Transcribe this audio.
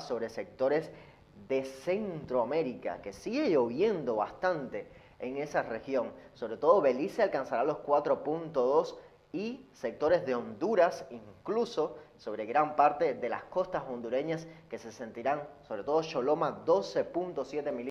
sobre sectores de Centroamérica, que sigue lloviendo bastante en esa región. Sobre todo Belice alcanzará los 4.2 y sectores de Honduras, incluso sobre gran parte de las costas hondureñas que se sentirán, sobre todo Choloma, 12.7 milímetros.